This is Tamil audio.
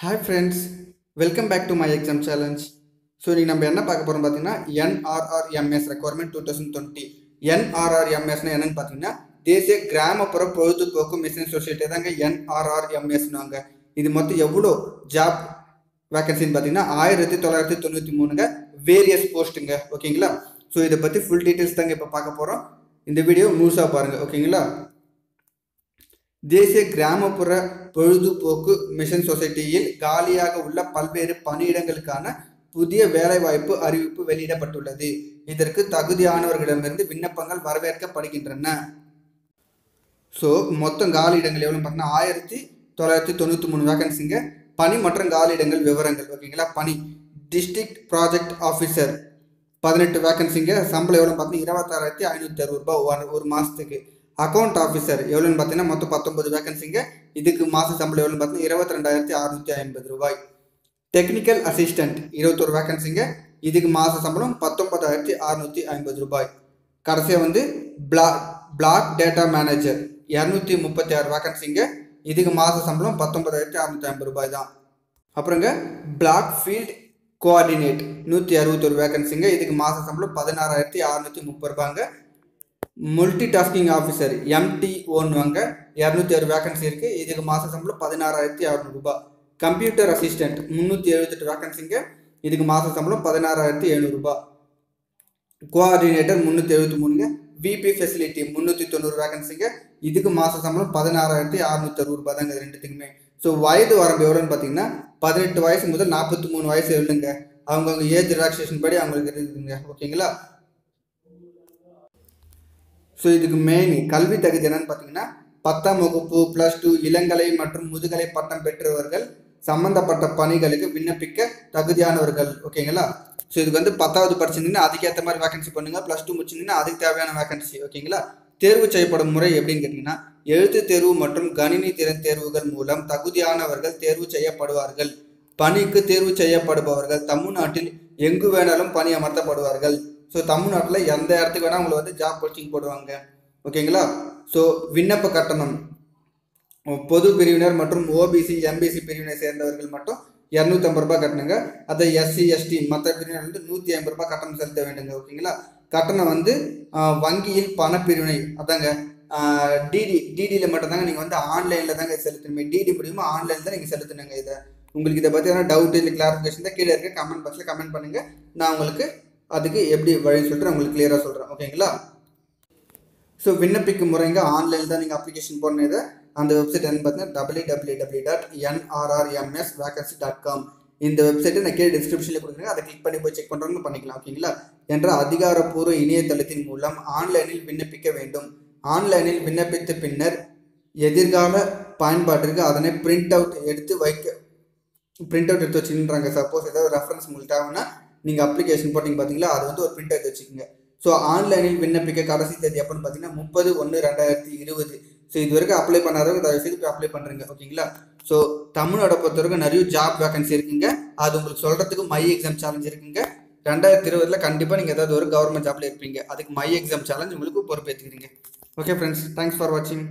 Hi friends welcome back to my exam challenge so இன்றைக்கி நம்ம என்ன பார்க்க போகிறோம் பார்த்தீங்கன்னா NRRMS requirement two thousand twenty என்ஆர்ஆர்எம்எஸ்னா என்னன்னு பார்த்தீங்கன்னா தேசிய கிராமப்புற பொழுதுபோக்கு மிஷன் சொசைட்டி தாங்க என்ஆர்ஆர்எம்எஸ்னுவாங்க இது மொத்தம் எவ்வளோ ஜாப் வேகன்சின்னு பார்த்தீங்கன்னா ஆயிரத்தி தொள்ளாயிரத்தி தொண்ணூற்றி மூணுங்க. வேரியஸ் போஸ்ட்டுங்க ஓகேங்களா ஸோ இதை பற்றி ஃபுல் டீட்டெயில்ஸ் தாங்க இப்போ பார்க்க போகிறோம் இந்த வீடியோ முழுசாக பாருங்கள் ஓகேங்களா தேசிய கிராமப்புற பொழுதுபோக்கு மிஷன் சொசைட்டியில் காலியாக உள்ள பல்வேறு பணியிடங்களுக்கான புதிய வேலைவாய்ப்பு அறிவிப்பு வெளியிடப்பட்டுள்ளது. இதற்கு தகுதியானவர்களிடமிருந்து விண்ணப்பங்கள் வரவேற்கப்படுகின்றன. ஸோ மொத்தம் காலி இடங்கள் எவ்வளோ பார்த்தீங்கன்னா ஆயிரத்தி தொள்ளாயிரத்தி தொண்ணூற்றி மூணு வேகன்சிங்க பணி மற்றும் காலி இடங்கள் விவரங்கள் ஓகேங்களா பணி. டிஸ்ட்ரிக்ட் ப்ராஜெக்ட் ஆஃபீஸர் பதினெட்டு வேகன்சிங்க சம்பளம் எவ்வளோ பார்த்தீங்கன்னா இருபத்தாறாயிரத்தி ஐநூற்றி அறுபது ரூபாய் ஒரு ஒரு மாதத்துக்கு அக்கௌண்ட் ஆஃபீஸர் எவ்வளோன்னு பார்த்தீங்கன்னா மொத்தம் பத்தொன்பது வேகன்சிங்க இதுக்கு மாத சம்பளம் எவ்வளோன்னு பார்த்தீங்கன்னா இருபத்தி ரெண்டாயிரத்தி அறுநூற்றி ஐம்பது ரூபாய். டெக்னிக்கல் அசிஸ்டன்ட் இருபத்தொரு வேகன்சிங்க இதுக்கு மாத சம்பளம் பத்தொன்பதாயிரத்தி அறுநூற்றி ஐம்பது ரூபாய். கடைசியாக வந்து பிளாக் பிளாக் டேட்டா மேனேஜர் இரநூத்தி முப்பத்தி ஆறு வேகன்சிங்க இதுக்கு மாத சம்பளம் பத்தொன்பதாயிரத்தி அறுநூற்றி ஐம்பது ரூபாய் தான். அப்புறங்க பிளாக் ஃபீல்ட் கோஆர்டினேட் நூற்றி அறுபத்தொரு வேகன்சிங்க இதுக்கு மாத சம்பளம் பதினாறாயிரத்தி அறுநூற்றி முப்பது ரூபாங்க மல்டி டாஸ்கிங் ஆஃபீஸர் எம்டி ஒன்னுவாங்க இரநூத்தி ஆறு வேகன்சி இருக்குது இதுக்கு மாத சம்பளம் பதினாறாயிரத்தி அறநூறுபா கம்ப்யூட்டர் அசிஸ்டன்ட் முந்நூற்றி எழுபத்தெட்டு வேகன்சிங்க இதுக்கு மாத சம்பளம் பதினாறாயிரத்தி எழுநூறுபா கோஆர்டினேட்டர் முந்நூற்றி எழுபத்தி மூணுங்க விபி ஃபெசிலிட்டி முந்நூற்றி தொண்ணூறு வேகன்சிங்க இதுக்கு மாத சம்பளம் பதினாறாயிரத்தி அறுநூத்தி அறுபது ரூபாய் தாங்க ரெண்டுத்துக்குமே. ஸோ வயது வரம்பு எவ்வளோன்னு பார்த்தீங்கன்னா பதினெட்டு வயசு முதல் நாற்பத்தி மூணு வயசு எழுதுங்க. அவங்கவுங்க ஏஜ் ரிலாக்ஸேஷன் படி அவங்களுக்கு இருக்குதுங்க ஓகேங்களா ஸோ இதுக்கு மெயின் கல்வி தகுதி என்னன்னு பார்த்தீங்கன்னா பத்தாம் வகுப்பு ப்ளஸ் டூ இளங்கலை மற்றும் முதுகலை பட்டம் பெற்றவர்கள் சம்பந்தப்பட்ட பணிகளுக்கு விண்ணப்பிக்க தகுதியானவர்கள். ஓகேங்களா ஸோ இதுக்கு வந்து பத்தாவது படிச்சிருந்தீங்கன்னா அதுக்கேற்ற மாதிரி வேகன்சி பண்ணுங்க. ப்ளஸ் டூ முடிச்சிருந்தீங்கன்னா அதுக்கு தேவையான வேகன்சி ஓகேங்களா தேர்வு செய்யப்படும் முறை எப்படின்னு கேட்டிங்கன்னா எழுத்து தேர்வு மற்றும் கணினி திறன் தேர்வுகள் மூலம் தகுதியானவர்கள் தேர்வு செய்யப்படுவார்கள். பணிக்கு தேர்வு செய்யப்படுபவர்கள் தமிழ்நாட்டில் எங்கு வேணாலும் பணி அமர்த்தப்படுவார்கள் ஸோ தமிழ்நாட்டில் எந்த இடத்துக்கு வேணால் உங்களை வந்து ஜாப் போஸ்டிங் போடுவாங்க. ஓகேங்களா ஸோ விண்ணப்ப கட்டணம். பொது பிரிவினர் மற்றும் ஓபிசி எம்பிசி பிரிவினை சேர்ந்தவர்கள் மட்டும் இரநூத்தம்பது ரூபாய் கட்டணுங்க. அதை எஸ்சி எஸ்டி மற்ற பிரிவினர் வந்து நூற்றி ஐம்பது ரூபாய் கட்டணம் செலுத்த வேண்டுங்க. ஓகேங்களா கட்டணம் வந்து வங்கியில் பணப்பிரிவினை. அதாங்க டிடி டிடியில் மட்டும்தாங்க நீங்கள் வந்து ஆன்லைனில் தாங்க செலுத்தணுமே. டிடி மூலியமாக ஆன்லைனில் தான் நீங்கள் செலுத்தணுங்க இதை. உங்களுக்கு இதை பற்றி எதனா டவுட் இல்லை கிளாரிஃபிகேஷன் தான் கீழே இருக்க. கமெண்ட் பாக்ஸில் கமெண்ட் பண்ணுங்கள் நான் உங்களுக்கு அதுக்கு எப்படி வழின்னு சொல்லிட்டு நான் உங்களுக்கு கிளியராக சொல்கிறேன் ஓகேங்களா ஸோ விண்ணப்பிக்கும் முறைங்க ஆன்லைனில் தான் நீங்கள் அப்ளிகேஷன் போடணும். அந்த வெப்சைட் என்ன பார்த்தீங்கன்னா W W W dot NRRMS vacancy dot com இந்த வெப்சைட்டை நான் கீழே டிஸ்கிரிப்ஷனில் கொடுக்குறேன். அதை கிளிக் பண்ணி போய் செக் பண்ணுறவங்க பண்ணிக்கலாம். ஓகேங்களா என்ற அதிகாரப்பூர்வ இணையதளத்தின் மூலம் ஆன்லைனில் விண்ணப்பிக்க வேண்டும். ஆன்லைனில் விண்ணப்பித்த பின்னர் எதிர்கால பயன்பாட்டிற்கு அதனை பிரிண்ட் அவுட் எடுத்து வைக்க பிரிண்ட் அவுட் எடுத்து வச்சுன்றாங்க சப்போஸ் ஏதாவது ரெஃபரன்ஸ் உங்களுக்கு தேவைன்னா நீங்கள் அப்ளிகேஷன் போட்டிங்க பார்த்தீங்களா அது வந்து ஒரு பிரிண்ட் எடுத்து வச்சுக்கோங்க ஸோ ஆன்லைனில் விண்ணப்பிக்க கடைசி தேதி எப்போன்னு பார்த்தீங்கன்னா முப்பது ஒன்று ரெண்டாயிரத்தி இருபது. ஸோ இது வரைக்கும் அப்ளை பண்ணாதவங்க தயவு செய்து போய் அப்ளை பண்ணுறீங்க ஓகேங்களா ஸோ தமிழோட பொறுத்த வரைக்கும் நிறைய ஜாப் வேகன்சி இருக்குங்க. அது உங்களுக்கு சொல்கிறதுக்கு மை எக்ஸாம் சேலஞ்ச் இருக்குங்க. ரெண்டாயிரத்தி இருபதில் கண்டிப்பாக நீங்கள் ஏதாவது ஒரு கவர்மெண்ட் ஜாப்ல இருப்பீங்க. அதுக்கு மை எக்ஸாம் சேலஞ்ச் உங்களுக்கு பொறுப்பேற்றுக்கிறீங்க ஓகே ஃப்ரெண்ட்ஸ் தேங்க்ஸ் ஃபார் வாட்சிங்